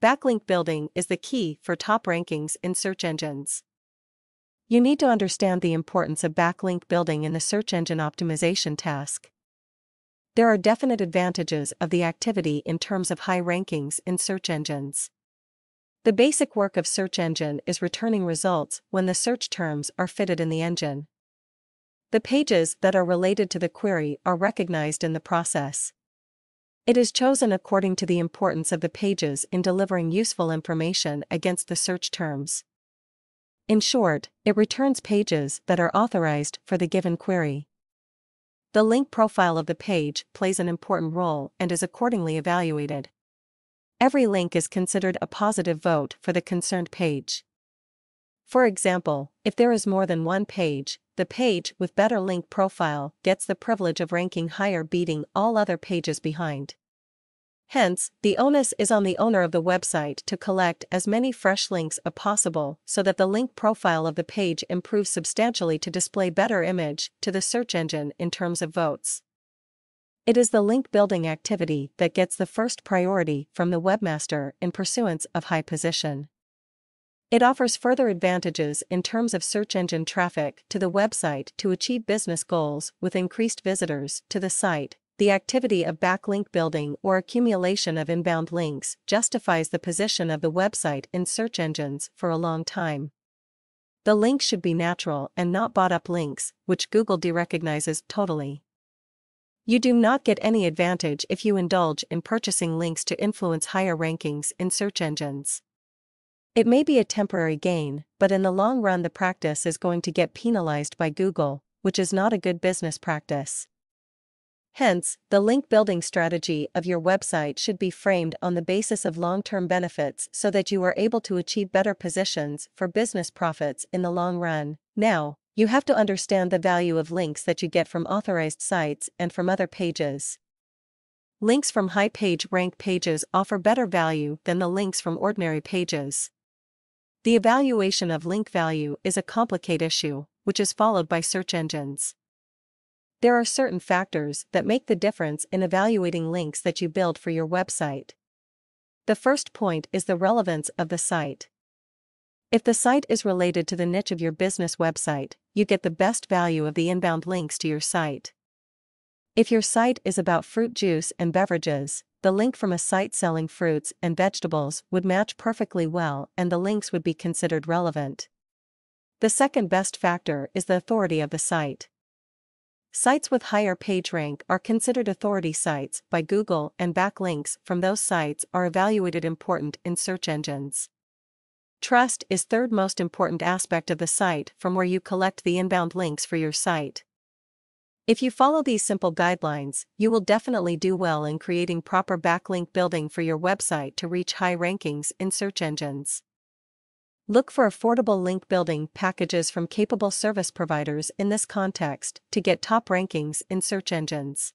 backlink building is the key for top rankings in search engines. You need to understand the importance of backlink building in the search engine optimization task. There are definite advantages of the activity in terms of high rankings in search engines. The basic work of search engine is returning results when the search terms are fitted in the engine. The pages that are related to the query are recognized in the process. It is chosen according to the importance of the pages in delivering useful information against the search terms. In short, it returns pages that are authorized for the given query. The link profile of the page plays an important role and is accordingly evaluated. Every link is considered a positive vote for the concerned page. For example, if there is more than one page, the page with better link profile gets the privilege of ranking higher beating all other pages behind. Hence, the onus is on the owner of the website to collect as many fresh links as possible so that the link profile of the page improves substantially to display better image to the search engine in terms of votes. It is the link building activity that gets the first priority from the webmaster in pursuance of high position. It offers further advantages in terms of search engine traffic to the website to achieve business goals with increased visitors to the site. The activity of backlink building or accumulation of inbound links justifies the position of the website in search engines for a long time. The link should be natural and not bought up links, which Google derecognizes totally. You do not get any advantage if you indulge in purchasing links to influence higher rankings in search engines. It may be a temporary gain, but in the long run, the practice is going to get penalized by Google, which is not a good business practice. Hence, the link building strategy of your website should be framed on the basis of long term benefits so that you are able to achieve better positions for business profits in the long run. Now, you have to understand the value of links that you get from authorized sites and from other pages. Links from high page rank pages offer better value than the links from ordinary pages. The evaluation of link value is a complicated issue, which is followed by search engines. There are certain factors that make the difference in evaluating links that you build for your website. The first point is the relevance of the site. If the site is related to the niche of your business website, you get the best value of the inbound links to your site. If your site is about fruit juice and beverages, the link from a site selling fruits and vegetables would match perfectly well and the links would be considered relevant. The second best factor is the authority of the site. Sites with higher page rank are considered authority sites by Google and backlinks from those sites are evaluated important in search engines. Trust is third most important aspect of the site from where you collect the inbound links for your site. If you follow these simple guidelines, you will definitely do well in creating proper backlink building for your website to reach high rankings in search engines. Look for affordable link building packages from capable service providers in this context to get top rankings in search engines.